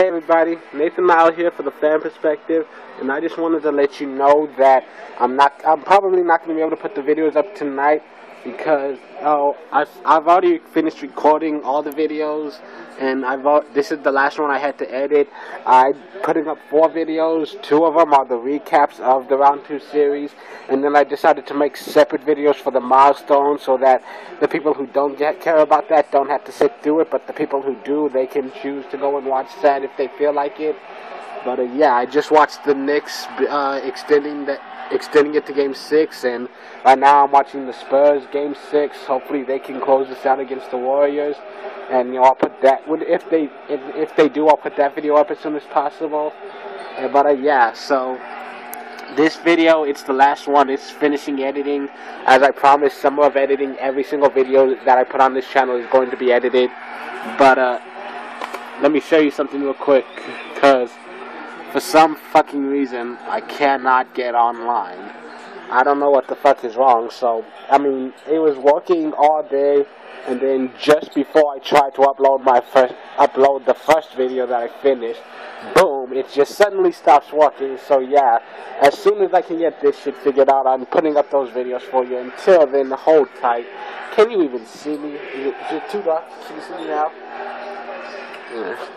everybody? Nathan Lyle here for the fan perspective, and I just wanted to let you know that I'm not. I'm probably not going to be able to put the videos up tonight because oh, I've I've already finished recording all the videos, and I've this is the last one I had to edit. I putting up four videos. Two of them are the recaps of the round two series, and then I decided to make separate videos for the milestones so that the people who don't get, care about that don't have to sit through it, but the people who do, they can choose to go and watch that if they feel like it. But uh, yeah, I just watched the Knicks uh, extending the extending it to Game Six, and right now I'm watching the Spurs Game Six. Hopefully they can close this out against the Warriors, and you know I'll put that would if they if, they do I'll put that video up as soon as possible. Uh, but uh, yeah, so this video it's the last one. It's finishing editing. As I promised, some of editing every single video that I put on this channel is going to be edited. But uh, let me show you something real quick, cause for some fucking reason, I cannot get online. I don't know what the fuck is wrong, so, I mean, it was working all day, and then just before I tried to upload my first, upload the first video that I finished, boom, it just suddenly stops working, so yeah, as soon as I can get this shit figured out, I'm putting up those videos for you. Until then, hold tight. Can you even see me? Is it, is it? Can you see me now? Yeah.